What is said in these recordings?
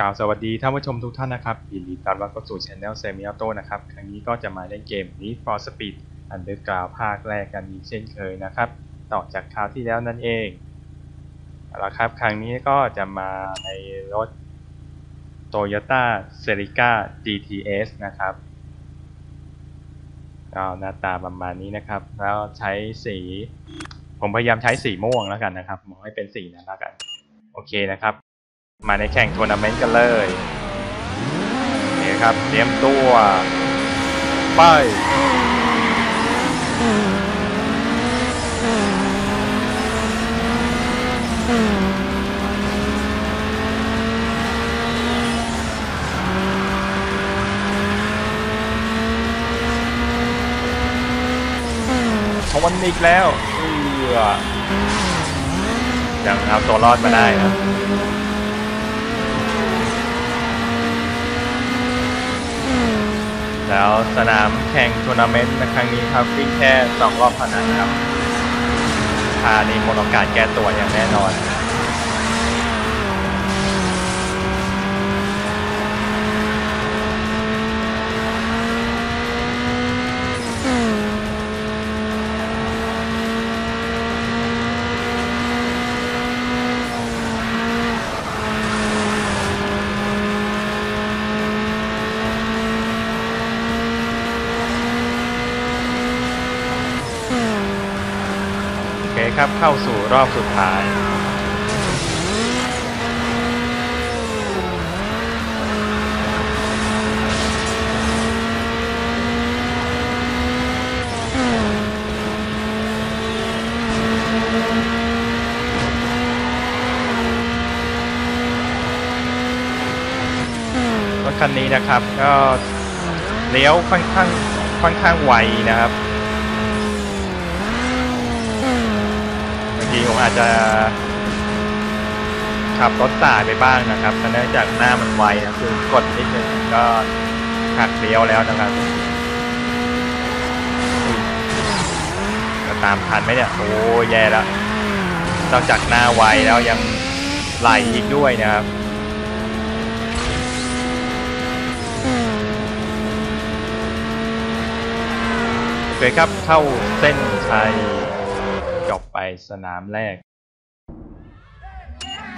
กล่าวสวัสดีท่านผู้ชมทุกท่านนะครับยินดีต้อนรับเข้าสู่ช anel เซมิออโต้นะครับ ครั้งนี้ก็จะมาเล่นเกม Need for Speed Underground ภาคแรกกันอีกเช่นเคยนะครับ ต่อจากคราวที่แล้วนั่นเองเอาละครับ ครั้งนี้ก็จะมาในรถ Toyota Celica GTS นะครับก็หน้าตาประมาณนี้นะครับ แล้วใช้สี ผมพยายามใช้สีม่วงแล้วกันนะครับมองให้เป็นสีนั้นแล้วกัน โอเคนะครับ มาในแข่งทัวร์นาเมนต์กันเลยนี่ครับเตรียมตัว ไป ชนอีกแล้วเออยังเอาตัวรอดมาได้ครั แล้วสนามแข่งทัวร์นาเมนต์ในครั้งนี้ครับวิ่งแค่สองรอบเท่านั้นครับพานี้หมดโอกาสแก้ตัวอย่างแน่นอน โอเครับเข้าสู่รอบสุดท้าย รถคันนี้นะครับก็เลี้ยวค่อนข้างค่อนข้างไวนะครับ บาง ทีผมอาจจะขับรถสายไปบ้างนะครับแต่เนื่องจากหน้ามันไวนะคือกดนิดนึงก็หักเลี้ยวแล้วนะครับอุ๊ยจะตามทันไหมเนี่ยโอ้แย่แล้วนอกจากหน้าไวแล้วยังไหลอีกด้วยนะครับโอเคครับเข้าเส้นชัยจ บไปสนามแรก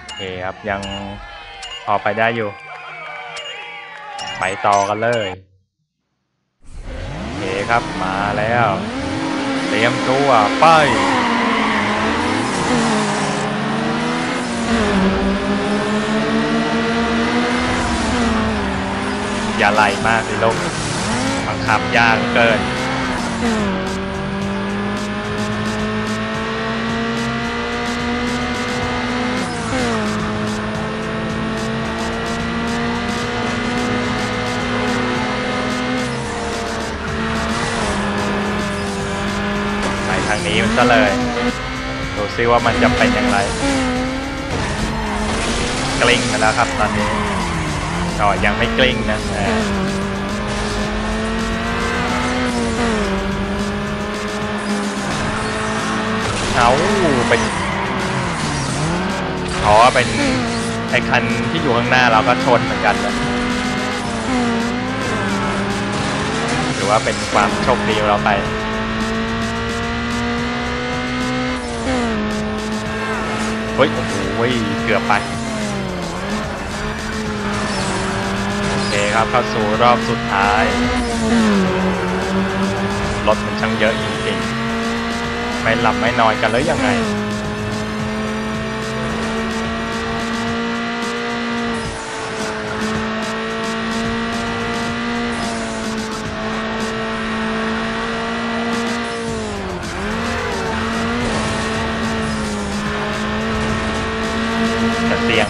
โอเคครับยังพอไปได้อยู่ ไปต่อกันเลยโอเคครับมาแล้ว เตรียมตัวไปอย่าไหลมากสิลูกบังคับยากเกิน ซิว่ามันจะเป็นอย่างไรกลิ้งไปแล้วครับตอนนี้ก็ยังไม่กลิ้งนะเอาเป็นอ๋อเป็นไอ้คันที่อยู่ข้างหน้าเราก็ชนเหมือนกันเลยถือว่าเป็นความโชคดีของเราไป ฮ้ยโอ้โหเกือบไปโอเคครับเข้าสู่รอบสุดท้ายรถมันช่างเยอะจริงๆไม่หลับไม่นอนกันเลยยังไง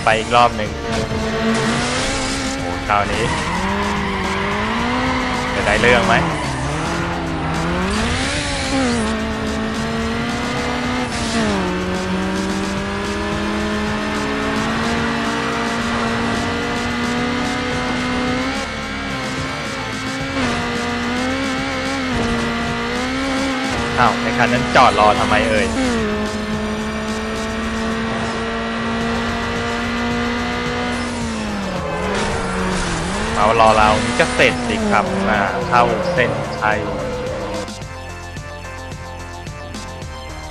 ไปอีกรอบหนึ่งโอ้คราวนี้ จะได้เรื่องไหมอ้าวในคันนั้นจอดรอทำไมเอ่ย เอารอเรานี่ก็เสร็จสิครับมาเข้าเส้นชัย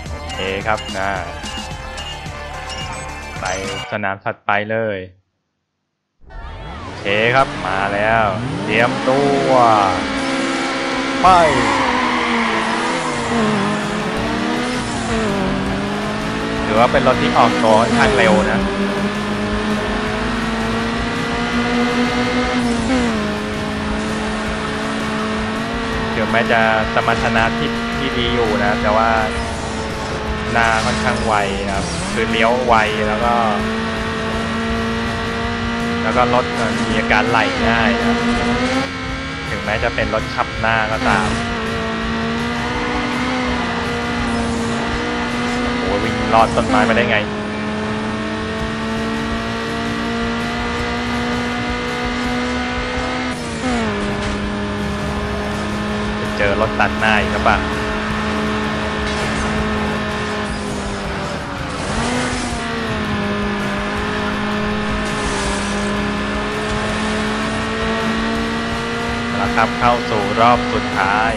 โอเคครับนะไปสนามถัดไปเลยโอเคครับมาแล้วเตรียมตัวไปถือว่าเป็นรถที่ออกตัวค่อนข้างเร็วนะ ถึงแม้จะสมรรถนะที่ที่ดีอยู่นะ แต่ว่าหน้าค่อนข้างไวนะครับ คือเลี้ยวไวแล้วก็ แล้วก็รถมีอาการไหลง่ายนะถึงแม้จะเป็นรถขับหน้าก็ตามโอ้วิ่งลอดต้นไม้มาได้ไง จะ เจอรถตัดหน้าอีกครับป่ะแล้วครับเข้าสู่รอบสุดท้าย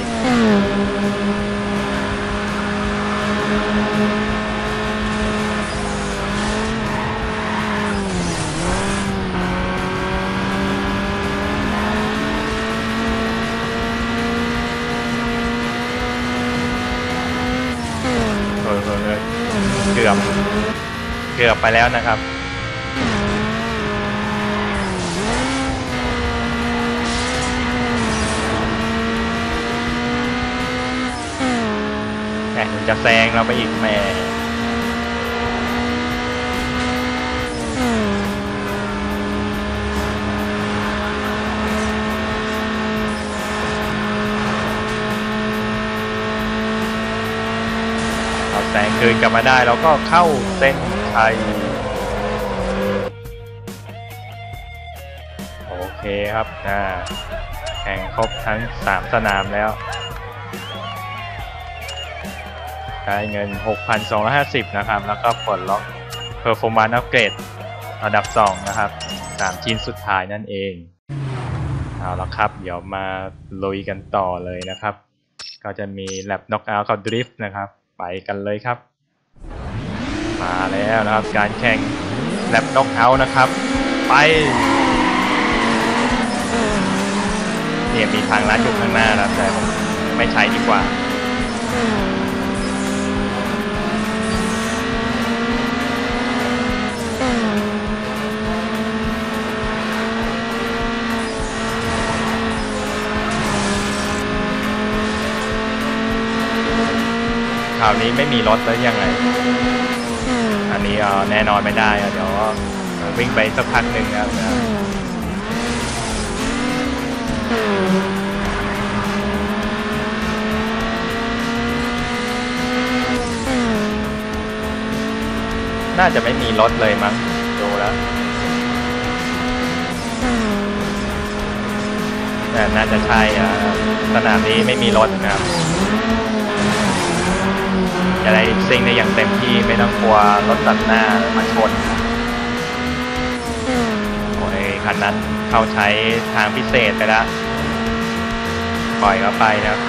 ไปแล้วนะครับแหมจะแซงเราไปอีกแหม่เราแซงคืนกลับมาได้ แล้วก็เข้าเส้น ชัยโอเคครับอ่าแข่งครบทั้ง 3 สนามแล้ว ได้เงิน 6,250 นะครับ แล้วก็ปลดล็อก Performance Upgrade ระดับ 2 นะครับ 3 ชิ้นสุดท้ายนั่นเอง เอาละครับ เดี๋ยวมาลุยกันต่อเลยนะครับ ก็จะมี Lab Knockout กับ Drift นะครับ ไปกันเลยครับ มาแล้วนะครับ การแข่ง Lab Knockout นะครับ ไปเนี่ยมีทางลัดอยู่ข้างหน้าแล้วแต่ผมไม่ใช้ดีกว่าคราวนี้ไม่มีรถแล้วยังไง นี้แน่นอนไม่ได้เดี๋ยววิ่งไปสักพักหนึ่งครับน่าจะไม่มีรถเลยมั้งดูแล้วแต่น่าจะใช่สนามนี้ไม่มีรถนะครับ จะได้ซิ่งได้อย่างเต็มที่ไม่ต้องกลัวรถตัดหน้ามาชนโอ้ยคันนั้นเขาใช้ทางพิเศษไปแล้วปล่อยเขาไปนะครับ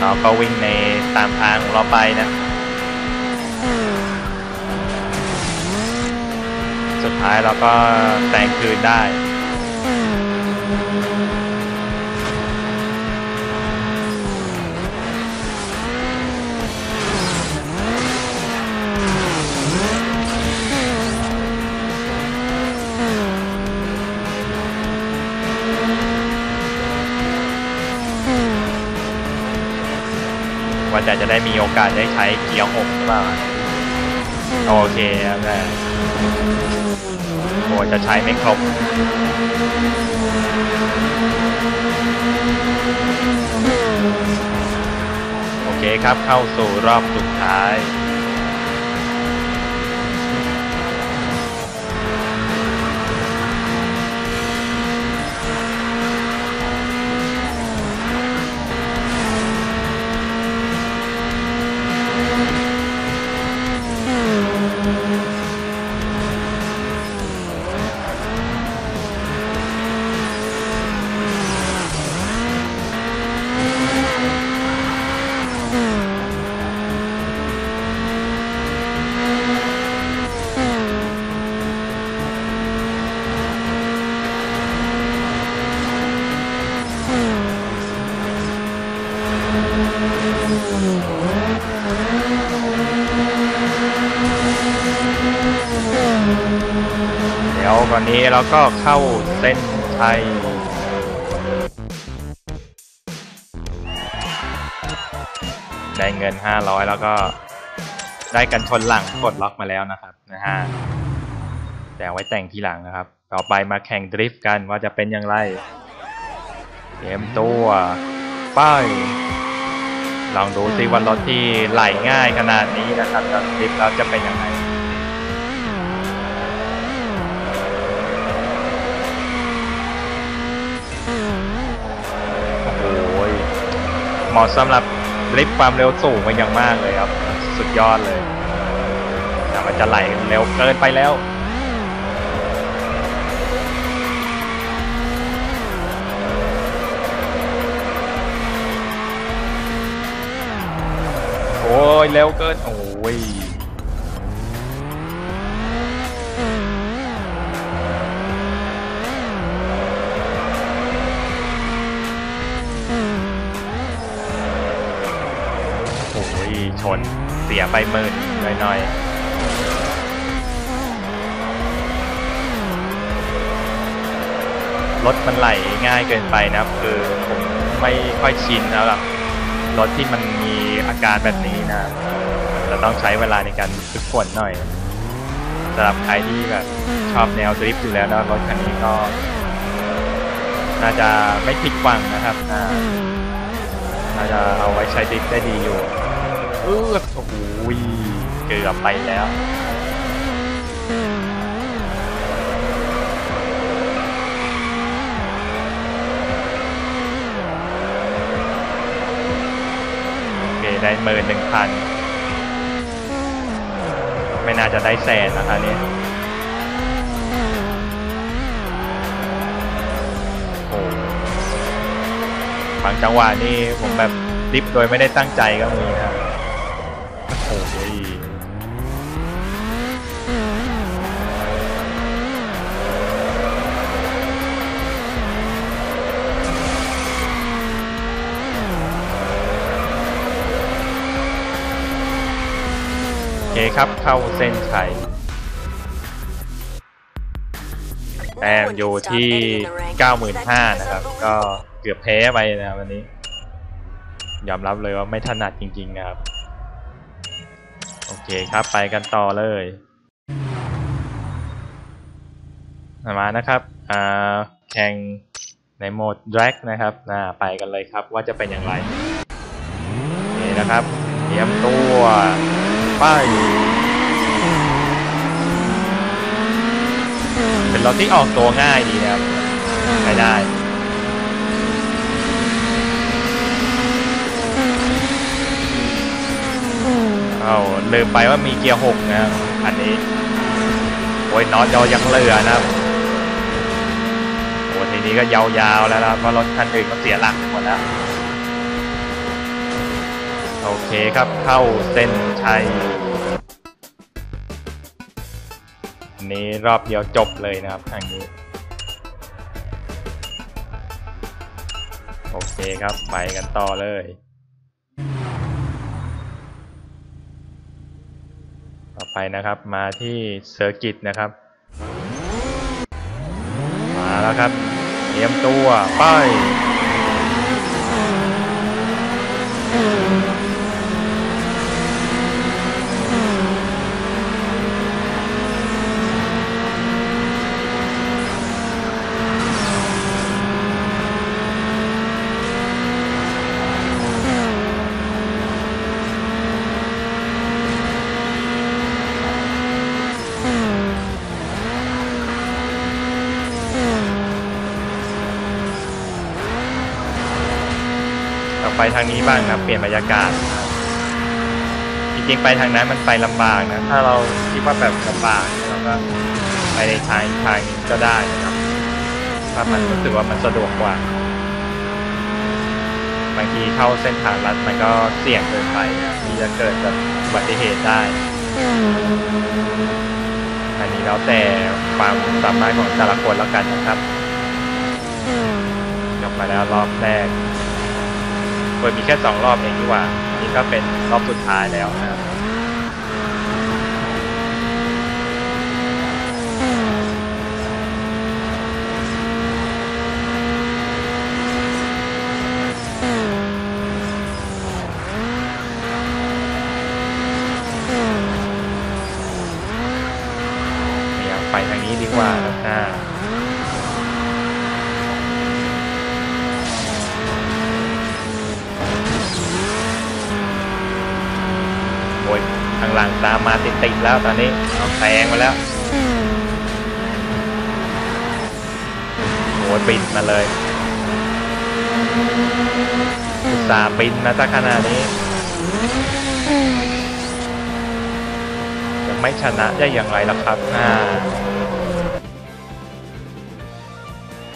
เราก็วิ่งในตามทางของเราไปนะสุดท้ายเราก็แต่งคืนได้ ว่าจะจะได้มีโอกาสได้ใช้เกียร์หกหรือเปล่าโอเคครับแต่โอ้จะใช้ไม่ครบโอเคครับเข้าสู่รอบสุดท้าย นี้เราก็เข้าเส้นชัยได้เงิน 500 แล้วก็ได้กันชนหลังกดล็อกมาแล้วนะครับนะฮะแต่ไว้แต่งทีหลังนะครับ ต่อไปมาแข่งดริฟต์กันว่าจะเป็นอย่างไรเตรียมตัวป้ายลองดูซิว่ารถที่ไหลง่ายขนาดนี้นะครับดริฟต์แล้วจะเป็นยังไง โอ้โหเห มาะสำหรับลิฟต์ความเร็วสูงมันอย่างมากเลยครับ สุดยอดเลยแต่มันจะไหลเร็วเกินไปแล้วโอ้ยเร็วเกินโอ้ย น เสียไปหมื่นหน่อยๆรถมันไหลง่ายเกินไปนะครับคือผมไม่ค่อยชินแล้วกับรถที่มันมีอาการแบบนี้นะจะต้องใช้เวลาในการฝึกฝนหน่อยสำหรับใครที่แบบชอบแนวดริฟต์อยู่แล้วนะรถคันนี้ก็ น่าจะไม่ผิดหวังนะครับน่าจะเอาไว้ใช้ดริฟต์ได้ดีอยู่ เออโอ้โหเกือบไปแล้วโอเคได้หมื่นหนึ่งพันไม่น่าจะได้แสนนะคะเนี่ยโอ้บางจังหวะนี่ผมแบบดิฟโดยไม่ได้ตั้งใจก็มีนะ เคครับ เข้าเส้นชัยแต้มอยู่ที่ 95,000นะครับ ก็เกือบแพ้ไปนะครับวันนี้ ยอมรับเลยว่าไม่ถนัดจริง ๆ นะครับ โอเคครับไปกันต่อเลย มานะครับอ่าแข่งในโหมด drag นะครับอ่าไปกันเลยครับว่าจะเป็นอย่างไร นี่นะครับ เตรียมตัว ไปเป็นรถที่ออกตัวง่ายดีนะครับใช้ได้เอาลืมไปว่ามีเกียร์หกนะครับอันนี้โอ้ยน็อตยอยังเหลือนะครับโอ้ทีนี้ก็ยาวๆแล้วนะเพราะรถคันอื่นก็เสียหลักหมดแล้ว โอเคครับ เข้าเส้นชัยนนี้รอบเดียวจบเลยนะครับทางนี้ โอเคครับ ไปกันต่อเลย ต่อไปนะครับมาที่เซอร์กิตนะครับ มาแล้วครับ เตรียมตัว ไป ทางนี้บ้างครับเปลี่ยนบรรยากาศ จริงๆไปทางนั้นมันไปลำบากนะ ถ้าเราคิดว่าแบบลำบากเราก็ไปในทางอีกทางหนึงก็ได้นะครับ ถ้ามันรู้สึกว่ามันสะดวกกว่า บางทีเข้าเส้นทางลัดมันก็เสี่ยงเกินไปนะที่จะเกิดแบบอุบัติเหตุได้อันนี้แล้วแต่ความสามารถของแต่ละคนแล้วกันนะครับ จบมาแล้วรอบแรก เปิดมีแค่สองรอบเองดีกว่าอันนี้ก็เป็นรอบสุดท้ายแล้วนะครับ ทางนี้ดีกว่าครับอ่าโอ้ยข้างหลังตามมา ติดแล้วตอนนี้เอาแซงมาแล้วโอ้ยบินมาเลยสาบินมาสักขนาดนี้จะไม่ชนะได้อย่างไรล่ะครับอ่า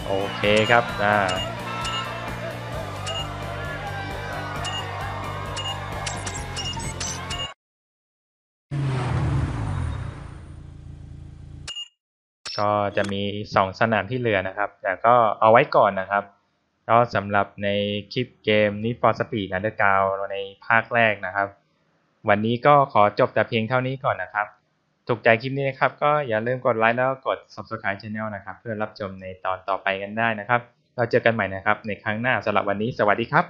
โอเคครับอ่า ก็จะมี 2 สนามที่เหลือนะครับ แต่ก็เอาไว้ก่อนนะครับ ก็สำหรับในคลิปเกม Need for Speed Underground ในภาคแรกนะครับ วันนี้ก็ขอจบแต่เพียงเท่านี้ก่อนนะครับ ถูกใจคลิปนี้นะครับ ก็อย่าลืมกดไลค์แล้วก็กด Subscribe Channel นะครับ เพื่อรับชมในตอนต่อไปกันได้นะครับ เราเจอกันใหม่นะครับ ในครั้งหน้าสำหรับวันนี้ สวัสดีครับ